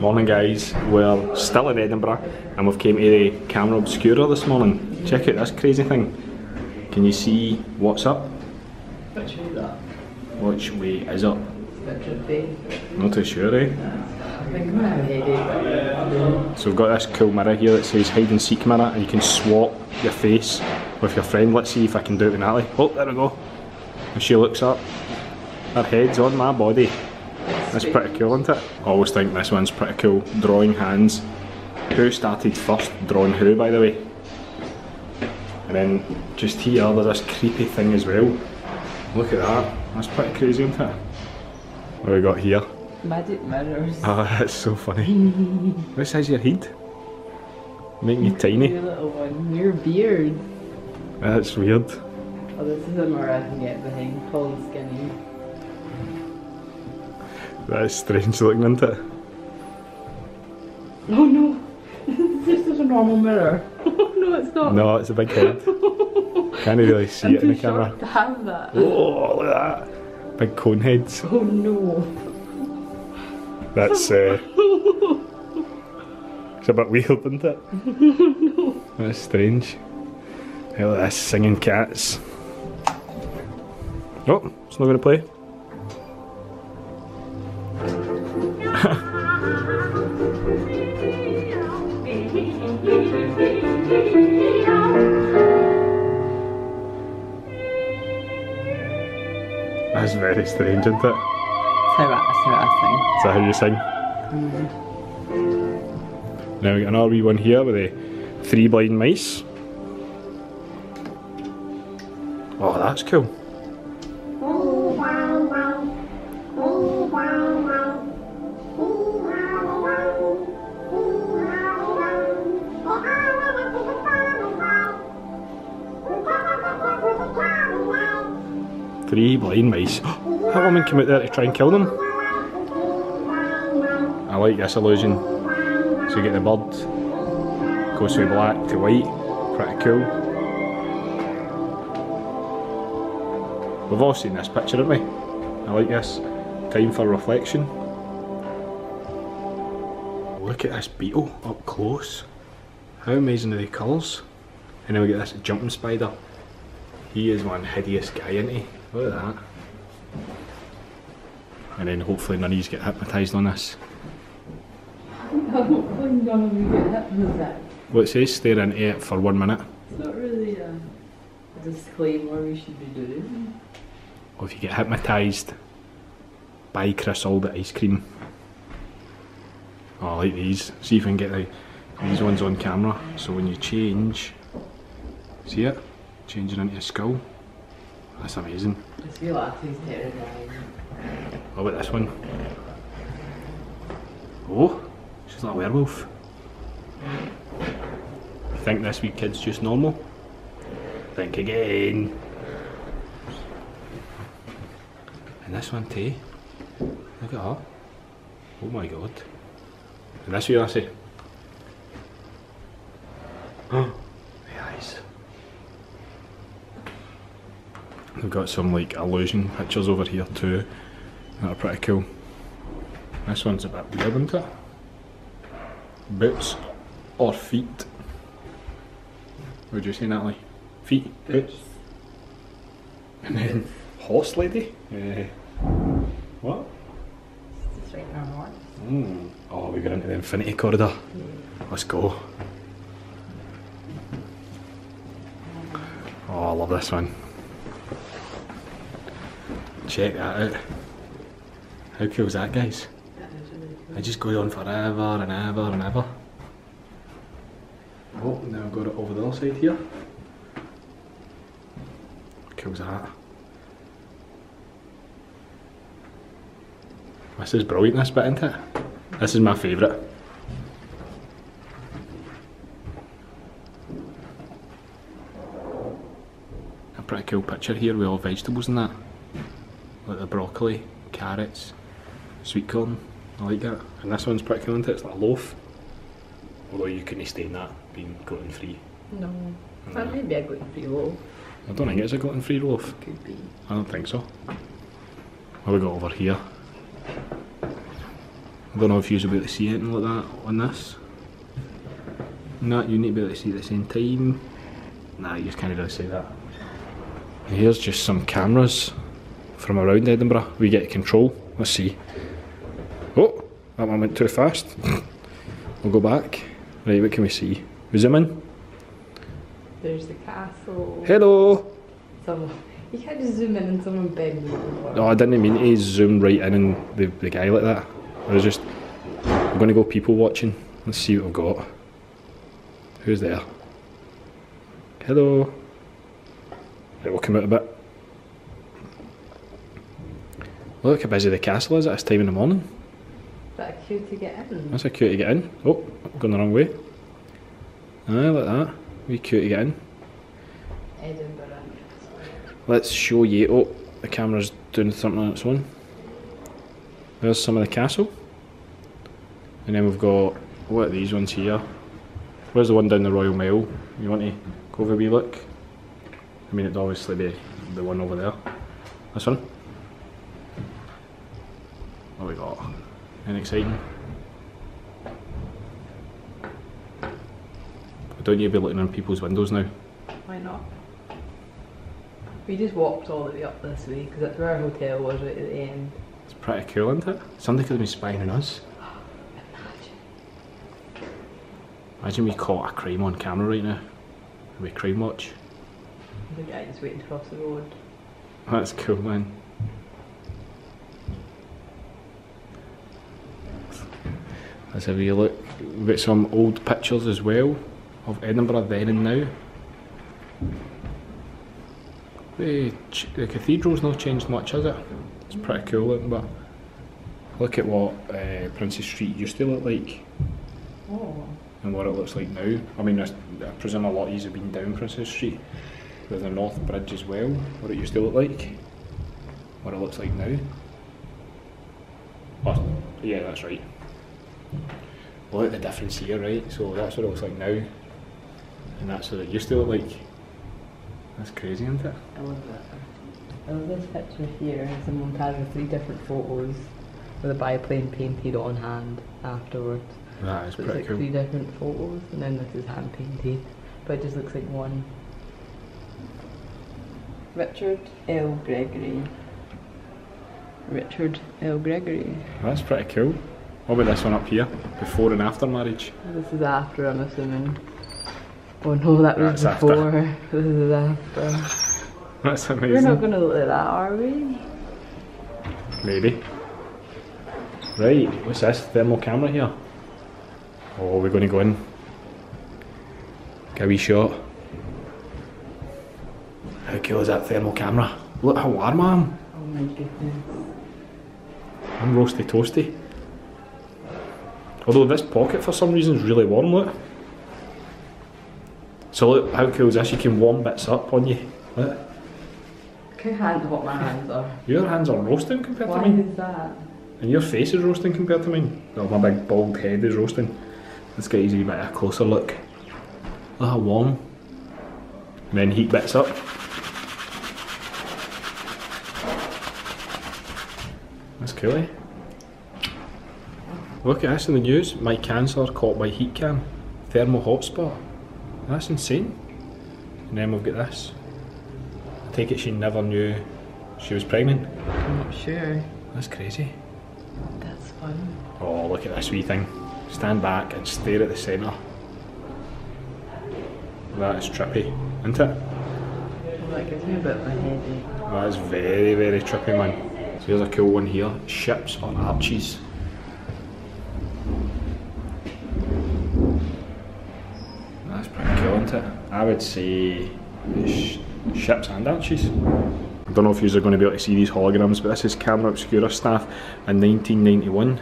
Morning guys, we're still in Edinburgh and we've came to the Camera Obscura this morning. Check out this crazy thing. Can you see what's up? Which way is that? Which way is up? Which should be? Not too sure eh? I think I'm gonna have a headache. So we've got this cool mirror here that says hide and seek mirror and you can swap your face with your friend. Let's see if I can do it with Natalie. Oh, there we go. And she looks up. Her head's on my body. That's pretty cool, isn't it? I always think this one's pretty cool. Drawing hands. Who started first drawing who, by the way? And then just here, there's this creepy thing as well. Look at that. That's pretty crazy, isn't it? What have we got here? Magic mirrors. Oh, that's so funny. what size is your head? Making you tiny. Your little one. Your beard. That's weird. Oh, this is a mirror I can get behind. Paul Skinny. That is strange looking, isn't it? Oh no! this is a normal mirror. no, it's not. No, it's a big head. Can't really see I'm it in the too camera. short to have that. Oh, look at that. Big cone heads. Oh no. That's, uh, it's a bit weird, isn't it? That's strange. Hey, look at this, singing cats. Oh, it's not going to play. That's very strange, isn't it? That's how I, that's how I Is that how you sing? Mm-hmm. Now we got another wee one here with the three blind mice. Oh, that's cool. Three blind mice. That woman came out there to try and kill them. I like this illusion. So you get the bird, goes from black to white, pretty cool. We've all seen this picture, haven't we? I like this. Time for reflection. Look at this beetle up close. How amazing are the colours? And then we get this jumping spider. He is one hideous guy, isn't he? Look at that. And then hopefully none of you get hypnotised on this. think. I don't think none get hit with that. Well, it says stare into it for one minute. It's not really a, disclaimer we should be doing. Or if you get hypnotised, buy Chris Albert ice cream. Oh, I like these. See if I can get the, these ones on camera. So when you change, see it? Changing into a skull. That's amazing. I feel like he's terrifying. What about this one? Oh, she's like a werewolf. You think this wee kid's just normal? Think again. And this one too. Look at her. Oh my god. And this wee lassie. Oh, the eyes. We've got some like illusion pictures over here too. That are pretty cool. This one's a bit weird, isn't it? Boots or feet? What would you say, Natalie? Feet, boots. And then horse lady. Uh, what? Just right now? Mm. Oh, we got into the infinity corridor. Let's go. Oh, I love this one. Check that out. How cool is that, guys? I just go on forever and ever and ever. Oh, now I've got it over the other side here. Cool cool's that? This is brilliant, this bit, isn't it? This is my favourite. A pretty cool picture here with all vegetables and that. Like the broccoli, carrots, sweet corn. I like that. And this one's pretty cool, isn't it? It's like a loaf. Although you couldn't stain that, being gluten free. No. That may be a gluten free loaf. I don't think it's a gluten free loaf. Could be. I don't think so. What have we got over here? I don't know if you'll be able to see anything like that on this. No, you need to be able to see at the same time. Nah, you just can't really see that. And here's just some cameras from around Edinburgh. We get control. Let's see. That one went too fast. we'll go back. Right, what can we see? We zoom in. There's the castle. Hello. Some, you can't just zoom in and someone bend over. No, I didn't mean to zoom right in on the, the guy like that. I was just, I'm going to go people watching. Let's see what I've got. Who's there? Hello. Right, we'll come out a bit. Look how busy the castle is at this time in the morning. That cute to get in? That's a cute to get in. Oh, going the wrong way. Ah, Aye, like that. Wee cute to get in. Edinburgh. Let's show you. Oh, the camera's doing something on its own. There's some of the castle. And then we've got, what are these ones here? Where's the one down the Royal Mile? You want to go over a wee look? I mean, it'd obviously be the one over there. This one. What we got? Anything exciting? But Don't you be looking in people's windows now? Why not? We just walked all the way up this way because that's where our hotel was right at the end. It's pretty cool, isn't it? Somebody could have been spying on us. Imagine we caught a crime on camera right now. We crime watch. The guy just waiting to cross the road. That's cool, man. Let's have a wee look. We've got some old pictures as well of Edinburgh then and now. The, the cathedral's not changed much, has it? It's pretty cool looking, but look at what uh, Princes Street used to look like Oh. and what it looks like now. I mean, I, I presume a lot of you have been down Princes Street with the North Bridge as well, what it used to look like, what it looks like now. Oh, yeah, that's right. Look at the difference here, right? So that's what it looks like now, and that's what it used to look like. That's crazy, isn't it? I love that. I love this picture here. It's a montage of three different photos with a biplane painted on hand afterwards. That is So it's pretty like cool. three different photos and then this is hand painted. But it just looks like one. Richard L. Gregory. Richard L. Gregory. That's pretty cool. What about this one up here? Before and after marriage. This is after, I'm assuming. Oh no, that was That's after. before. This is after. That's amazing. We're not going to look at that, are we? Maybe. Right, what's this? Thermal camera here. Oh, we're going to go in. Get a wee shot. How cool is that thermal camera? Look how warm I am. Oh my goodness. I'm roasty toasty. Although this pocket for some reason is really warm, look. So look, how cool is this? You can warm bits up on you. Look. I can't handle what my hands are. Your hands are roasting compared Why to mine. is that? And your face is roasting compared to mine. Well, my big bald head is roasting. Let's get easy bit of a closer look. Look how warm. And then heat bits up. That's cool, eh? Look at this in the news. My cancer caught by heat cam. Thermal hotspot. That's insane. And then we've got this. I take it she never knew she was pregnant. I'm not sure. That's crazy. That's fun. Oh, look at this wee thing. Stand back and stare at the centre. That is trippy, isn't it? Well, that gives me a bit of a headache. That is very, very trippy, man. So here's a cool one here. Ships on arches. That's pretty cool, isn't it? I would say sh- ships and arches. I don't know if you are going to be able to see these holograms, but this is Camera Obscura staff in 1991.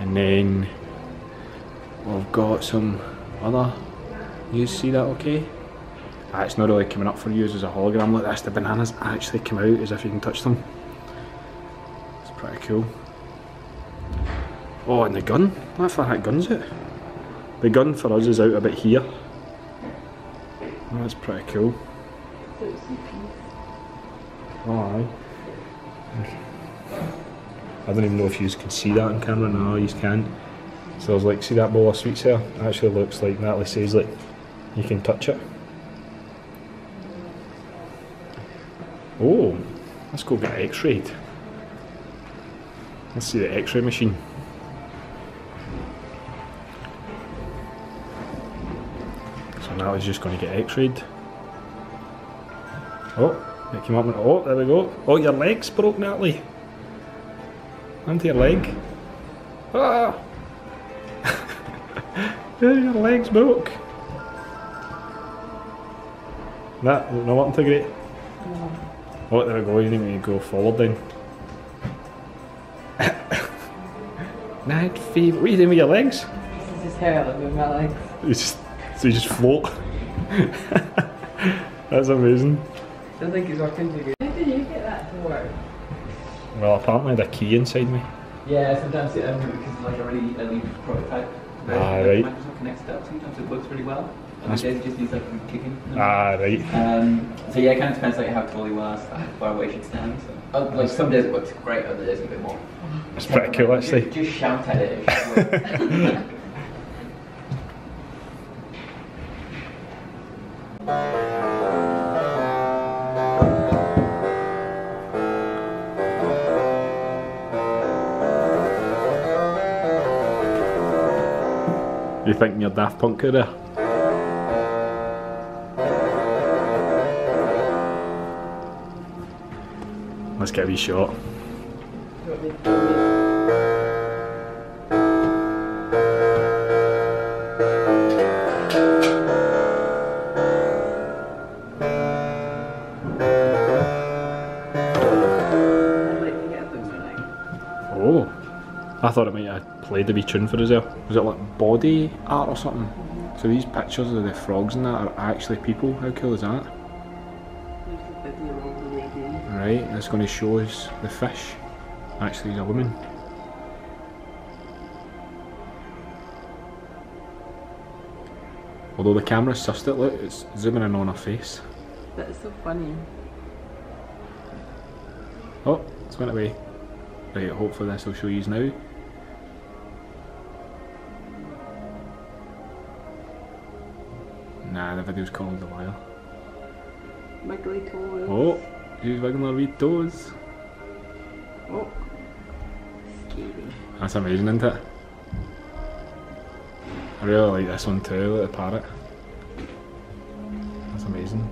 And then we've got some other. You see that okay? Ah, it's not really coming up for you as a hologram like this. The bananas actually come out as if you can touch them. It's pretty cool. Oh, and the gun. What far that gun's it? The gun for us is out a bit here. That's pretty cool. Aye. I don't even know if you can see that on camera. No, you can't. So I was like, see that bowl of sweets there? Actually looks like Natalie says like you can touch it. Oh, let's go get x-rayed. Let's see the x-ray machine. Now he's just going to get x-rayed. Oh, it came up and oh, there we go. Oh, your leg's broke, Natalie. Onto your leg. Ah! your leg's broke. That, no what integrate? No. Oh, there we go, you need to go forward then. Night fever. What are you doing with your legs? This is how I look with my legs. You just, so you just float. That's amazing. I don't think it's working too good. How did you get that to work? Well, apparently the key inside me. Yeah, sometimes it, um, because it's like a really early prototype Ah, that right. Microsoft connects it up, sometimes it works really well. That's- it just needs like a kicking. Ah, right. Um, so yeah, it kind of depends like how tall you are, so how far away you should stand. So. Oh, like some days it works great, other days a bit more. It's pretty cool actually. Just, just shout at it. It should work. You thinking you're Daft Punk there? Let's get a wee shot. Do you want me to film you? I'd like to get them running. Oh, I thought it might played a wee tune for us there. Was it like body art or something? So these pictures of the frogs and that are actually people. How cool is that? There's a video of the lady. Right, and it's going to show us the fish. Actually, is a woman. Although the camera sussed it, look, it's zooming in on her face. That's so funny. Oh, it's went away. Right, hopefully this will show you now. The video's called The Wire. Wiggly toes. Oh, she's wiggling her wee toes. Oh. Scary. That's amazing, isn't it? I really like this one too, like the parrot. That's amazing.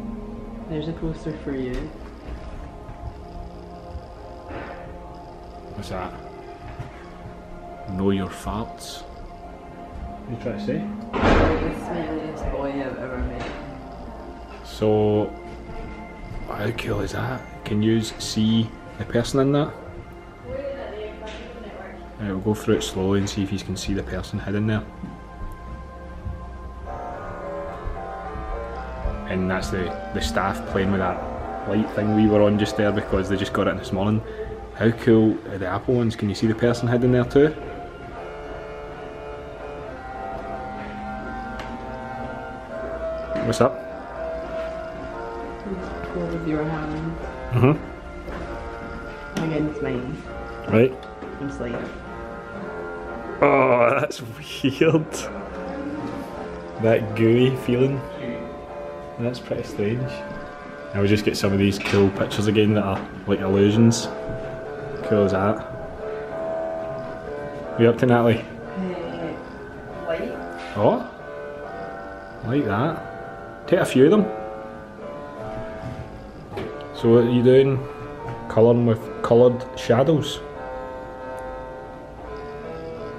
There's a poster for you. What's that? Know your farts. What are you trying to say? I've ever met. So, how cool is that? Can you see the person in that? Right, we'll go through it slowly and see if you can see the person hidden there. And that's the, the staff playing with that light thing we were on just there because they just got it this morning. How cool are the Apple ones? Can you see the person hidden there too? What's up? With your hand Mm-hmm. against mine. Right. I'm just Oh, that's weird. That gooey feeling. That's pretty strange. Now we just get some of these cool pictures again that are like illusions. Cool as that. What you up to Natalie? uh, light. Oh, like that. Take a few of them. So what er are you doing? Colouring with coloured shadows.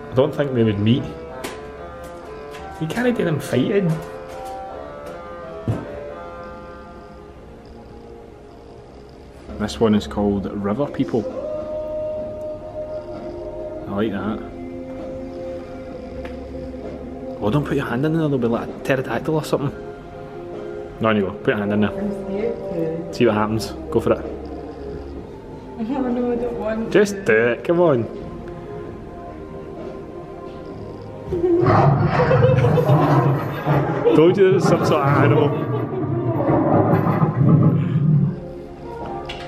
I don't think they would meet. You can't do them fighting. This one is called River People. I like that. Oh, don't put your hand in there, there'll be like a pterodactyl or something. No, you go, put your hand in there. See what happens. Go for it. Oh no, I don't want Just do it, come on. Told you there's some sort of animal.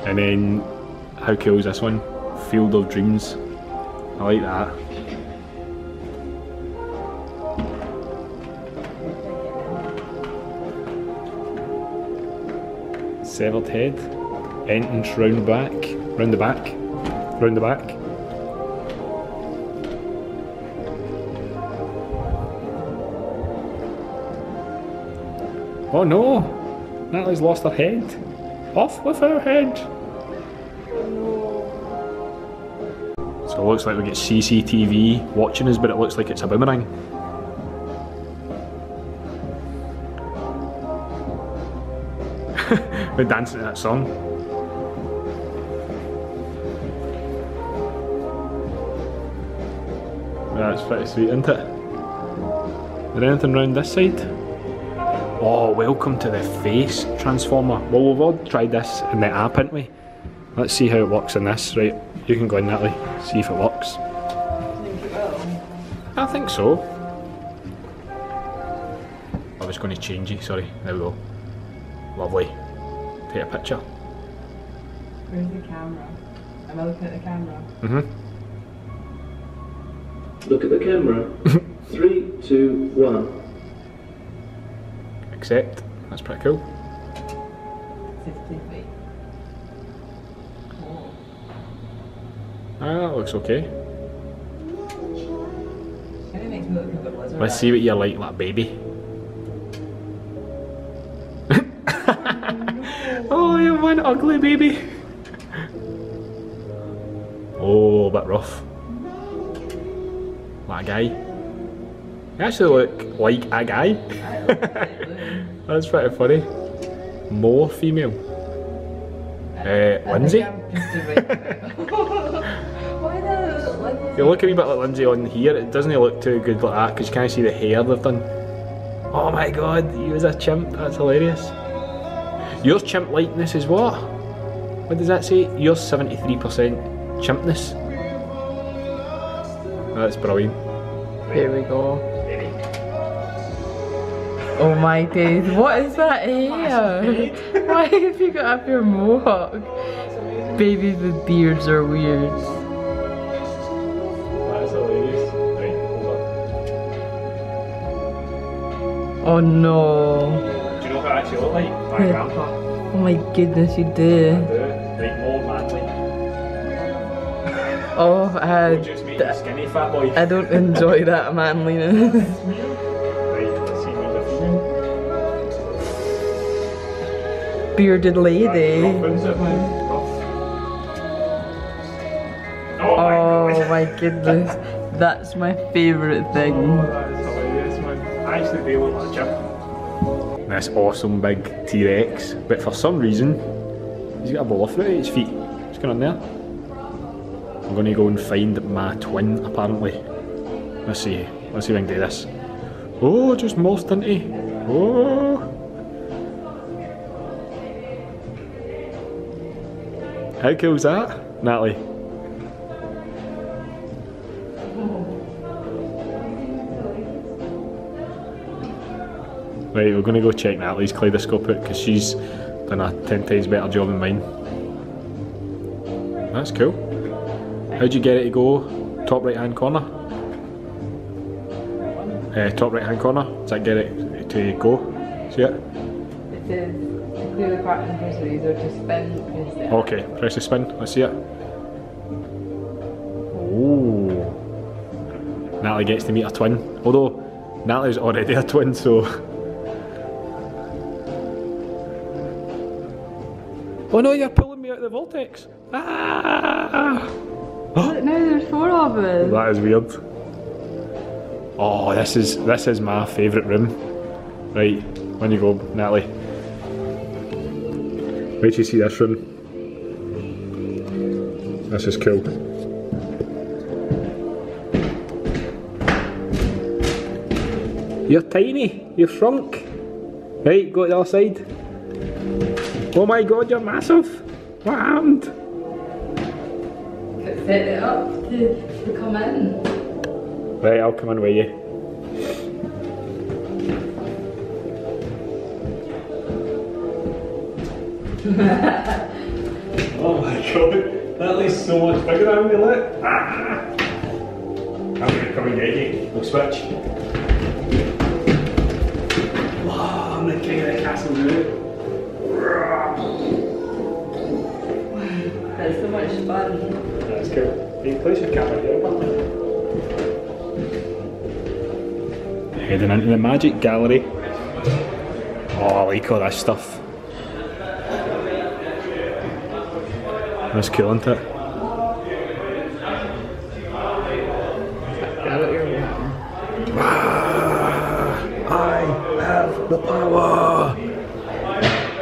And then, how cool is this one? Field of Dreams. I like that. Severed head. Entrance round the back. Round the back. Round the back. Oh no! Natalie's lost her head. Off with her head! So it looks like we get CCTV watching us, but it looks like it's a boomerang. We're dancing to that song. That's pretty sweet, isn't it? Is there anything round this side? Oh, welcome to the face transformer. Well, we've all tried this in the app, haven't we? Let's see how it works in this. Right, you can go in, Natalie. See if it works. I think so. I was going to change it, sorry. There we go. Lovely. Take a picture. Where's the camera? Am I looking at the camera? Mm-hmm. Look at the camera. Three, two, one. Accept. That's pretty cool. 50 feet. Oh. Ah, that looks okay. Kind of makes me look a bit lizard. Let's see what you're like, like baby. Ugly baby. Oh, a bit rough. Like a guy. You actually look like a guy. That's pretty funny. More female. Uh, Lindsay? Why does it look You look a wee bit like Lindsay on here, it doesn't look too good like that because you can't see the hair they've done. Oh my god, you was a chimp, that's hilarious. Your chimp likeness is what? What does that say? You're 73% chimpness. That's brilliant. Here we go. Oh my days, what is that hair? Why have you got up your mohawk? Babies with beards are weird. That's hilarious. Right, hold Oh no. Look like? My Yeah. grandpa. Oh my goodness, you do. Like more manly. Oh, uh, I, Just make you skinny fat boy. I don't enjoy that manliness. Right, let's see who's a female. Bearded lady. Oh my Oh my goodness. That's my favourite Oh, thing. that is hilarious, man. I actually do like chimp. This awesome big T-Rex, but for some reason, he's got a ball through his feet. What's going on there? I'm going to go and find my twin, apparently. Let's see. Let's see if I can do this. Oh, just morphed into. Oh. How cool is that, Natalie? Right, we're going to go check Natalie's kaleidoscope out because she's done a 10 times better job than mine. That's cool. How'd you get it to go? Top right hand corner? Uh, top right hand corner? Does that get it to go? See it? It says clear the crack and press the to spin. Press the Okay, press the spin. Let's see it. Oh. Natalie gets to meet a twin. Although, Natalie's already a twin, so. Oh no, you're pulling me out of the vortex! Ah! Look, now there's four of us. That is weird. Oh, this is this is my favourite room. Right, when you go, Natalie. Wait till you see this room. This is cool. You're tiny. you're shrunk. Right, go to the other side. Oh my god, you're massive. What happened? Set it up to, to come in. Right, I'll come in with you. oh my god, that looks so much bigger than me, look. Ah. come and get you. We'll switch. Wow, I'm the king of the castle now. Cool. You place your camera here, Heading into the magic gallery. Oh, I like all this stuff. That's cool, isn't it? Yeah, what you're wanting. Ah, I have the power.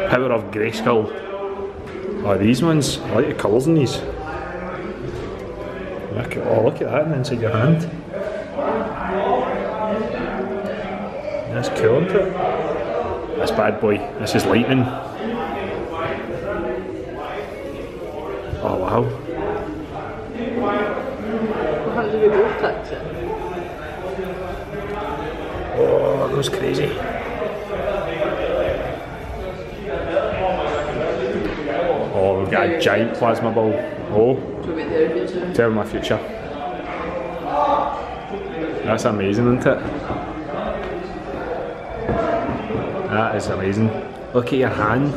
Power of Grayskull. Oh, these ones. I like the colours in these. Look at, that inside your hand. That's cool, isn't it? That's bad boy. This is lightning. Oh wow. How do we both touch it? Oh, that goes crazy. Oh, we've got a giant plasma ball. Oh, Should we there future? tell my future. That's amazing, isn't it? That is amazing. Look at your hand.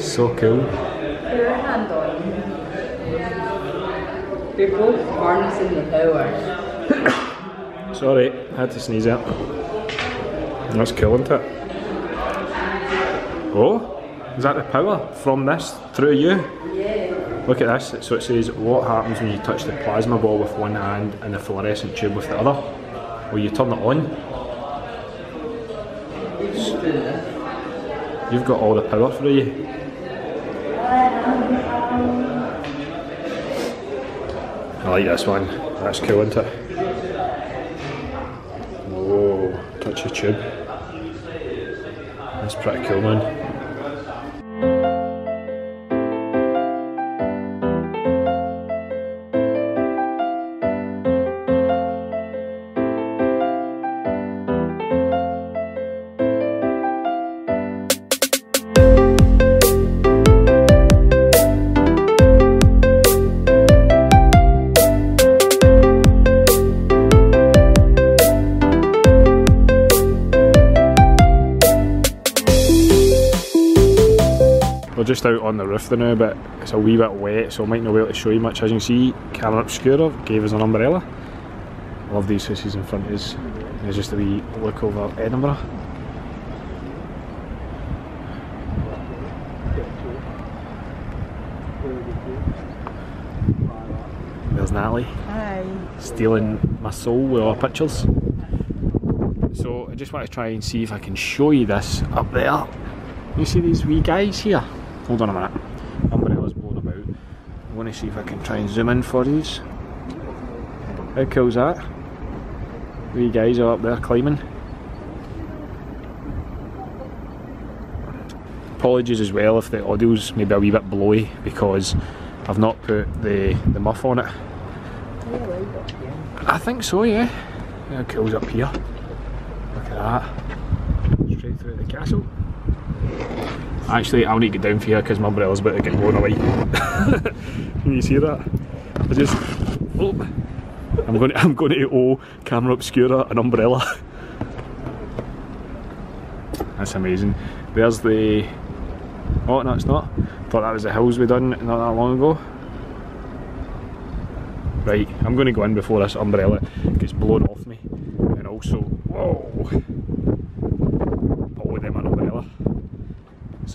So cool. Your hand on. We're both harnessing the power. Sorry, I had to sneeze out. That's cool, isn't it? Oh, is that the power from this through you? Yeah. Look at this. So it says, what happens when you touch the plasma ball with one hand and the fluorescent tube with the other? Well, you turn it on. You've got all the power through you. I like this one. That's cool, isn't it? Whoa, touch your tube. That's pretty cool, man. Just out on the roof there now, but it's a wee bit wet, so I might not be able to show you much. As you can see, Camera Obscura gave us an umbrella. Love these houses in front of us. There's just a wee look over Edinburgh. There's Natalie Hi. stealing my soul with our pictures. So I just want to try and see if I can show you this up there. You see these wee guys here? Hold on a minute. Umbrella's blown about. I want to see if I can try and zoom in for these. How cool's that? Wee guys are up there climbing. Apologies as well if the audio's maybe a wee bit blowy because I've not put the, the muff on it. I think so, yeah. How cool's up here? Look at that. Straight through the castle. Actually, I'll need to get down for here because my umbrella's about to get blown away. Can you see that? I just. Oh, I'm going to, I'm going to owe Camera Obscura an umbrella. That's amazing. There's the. Oh, no, it's not. Thought that was the hills we done not that long ago. Right, I'm going to go in before this umbrella gets blown off me. And also, whoa! Oh, them an umbrella.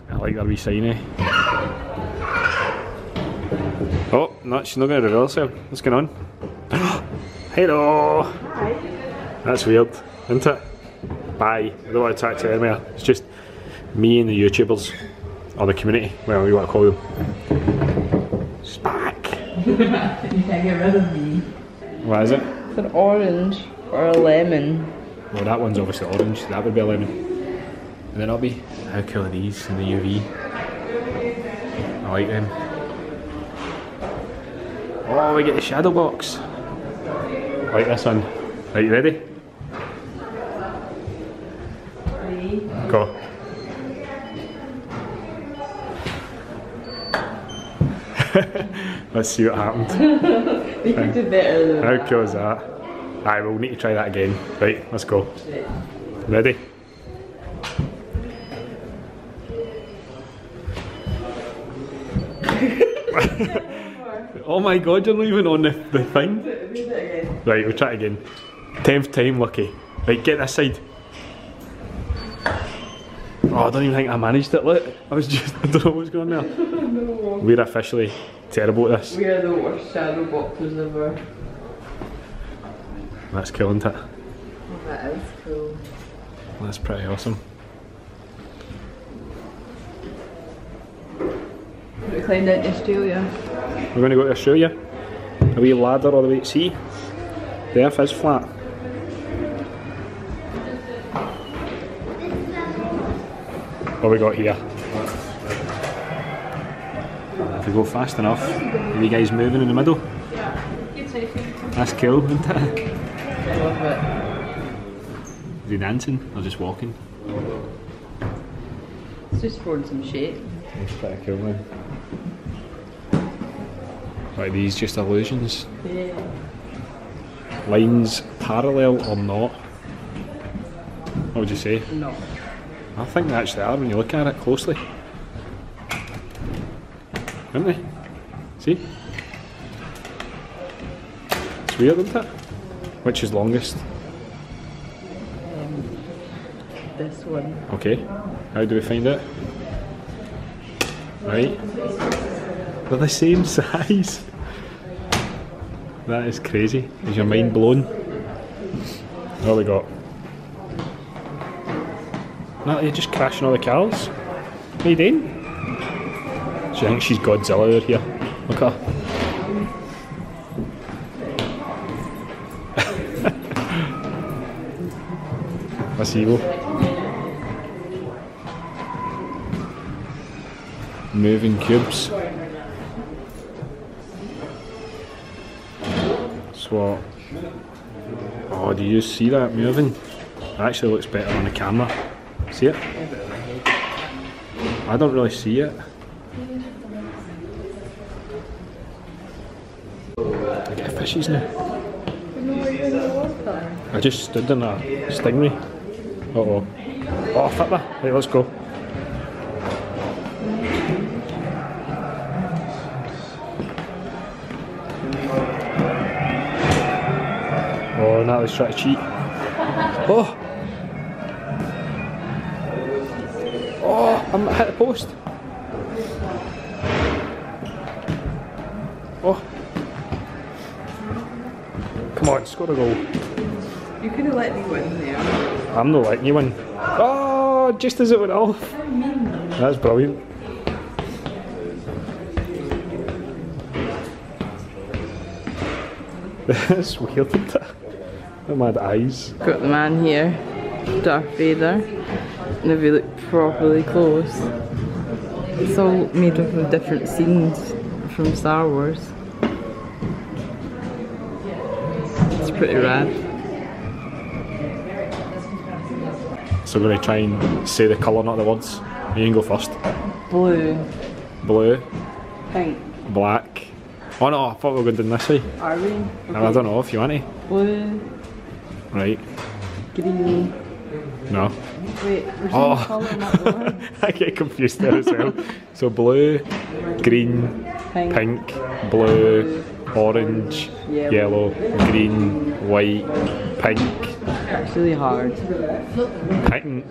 I like that wee sign, eh? Oh, no, she's not going to reveal herself. What's going on? Hello! Hi. That's weird, isn't it? Bye. I don't want to talk to anywhere. It's just me and the YouTubers, or the community, whatever you want to call them. It's back. You can't get rid of me. What is it? It's an orange or a lemon. Well, that one's obviously orange. That would be a lemon. And then I'll be. How cool are these in the UV? I like them. Oh, we get the shadow box. I like this one. Right, you ready? Go. Let's see what happened. We can do better How that. cool is that? Aye, we'll need to try that again. Right, let's go. Ready? Oh my god, you're not even on the, the thing. Right, we'll try it again. Tenth time, lucky. Right, get this side. Oh, I don't even think I managed it. Look, I was just, I don't know what's going on there. We're officially terrible at this. We are the worst shadow boxers ever. That's cool, isn't it? That is cool. That's pretty awesome. We climbed into Australia. We're going to go to Australia. A wee ladder all the way to sea. The earth is flat. What we got here? If we go fast enough, are you guys moving in the middle? That's cool, isn't it? I love it. Is he dancing or just walking? It's just throwing some shit. It's pretty cool, man. Are these just illusions? Yeah. Lines parallel or not? What would you say? No. I think they actually are when you look at it closely. Aren't they? See? It's weird, isn't it? Which is longest? Um, this one. Okay. How do we find it? Right. They're the same size. That is crazy. Is your mind blown? What we got? Natalie, you're just crashing all the cars. Are you doing? She thinks she's Godzilla out here. Look at her. That's evil. Moving cubes. So, oh, do you see that moving? It actually looks better on the camera. See it? I don't really see it. I get fishies now. I just stood in a stingray. Uh oh. Oh, fitna. Right, let's go. Oh, Natalie's trying to cheat. Oh! Oh, I'm hit the post. Oh. Come on, score a goal. You could have let me win there. I'm not letting you win. Oh, just as it went off. That's brilliant. That's weird, it? Them mad eyes. Got the man here, Darth Vader. And if you look properly close, it's all made up of different scenes from Star Wars. It's pretty rad. So we're going to try and say the colour, not the words. You can go first. Blue, Blue, pink, black. Oh no, I thought we were going down this way. are we? I don't know if you want to. Blue, Right. green. No. Wait, Oh. no colour, not the word. I get confused there as well. So blue, green, Pink. pink, blue, orange, Yellow. yellow, green, white, pink, It's really hard. pink,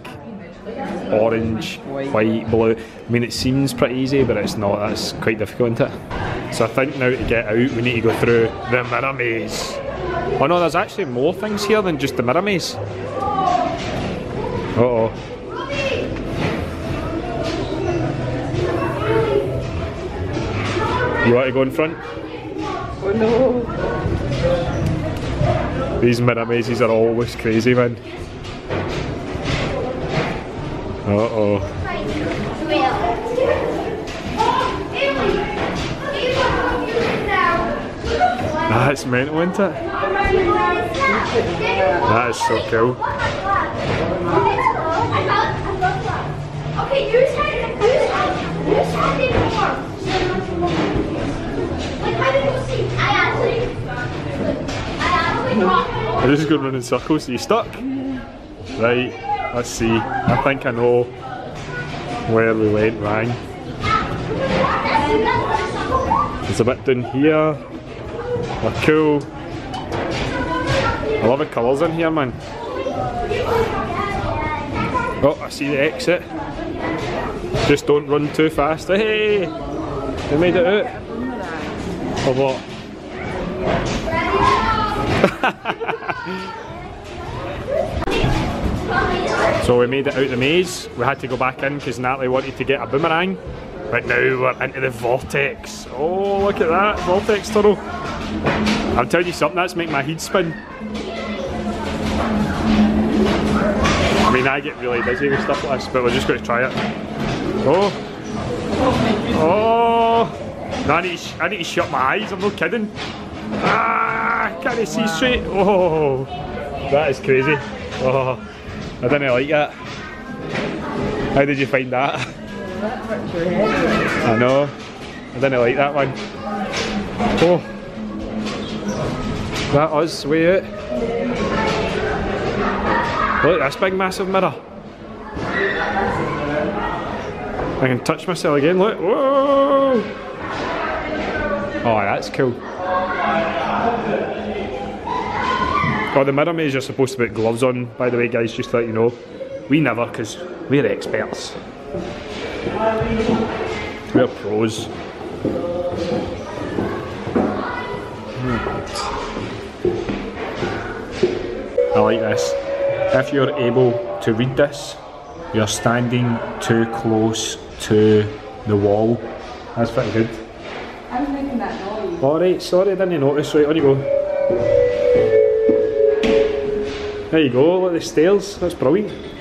orange, White. white, blue. I mean, it seems pretty easy, but it's not. That's quite difficult, isn't it? So I think now to get out, we need to go through the mirror maze. Oh no, there's actually more things here than just the mirror maze. Uh oh. You want to go in front? Oh no! These mirror mazes are always crazy, man. Uh oh. That's mental, isn't it? That is so cool. Okay, yours had yours had it more. Like how did you see? I actually I actually We're just going round in circles. Are you stuck? Right, let's see. I think I know where we went wrong. There's a bit down here. They're cool. I love the colours in here, man. Oh, I see the exit. Just don't run too fast. Hey! We made it out. Or what? so we made it out of the maze. We had to go back in because Natalie wanted to get a boomerang. But now we're into the vortex. Oh, look at that vortex tunnel. I'll tell you something, that's making my head spin. Mean, I get really dizzy with stuff like this, but we're just going to try it. Oh. Oh. No, I, need to I need to shut my eyes, I'm not kidding. Ah, can't I see straight? Oh, that is crazy. Oh, I didn't like that. How did you find that? I know. I didn't like that one. Oh. That was way out. Look, this big massive mirror. I can touch myself again, look. Whoa! Oh, that's cool. Oh, the mirror maze you're supposed to put gloves on, by the way, guys, just to let you know. We never, because we're experts. We're pros. Hmm. I like this. If you're able to read this, you're standing too close to the wall. That's pretty good. I'm making that noise. Alright, sorry, I didn't notice. Right, on you go. There you go, look at the stairs. That's brilliant.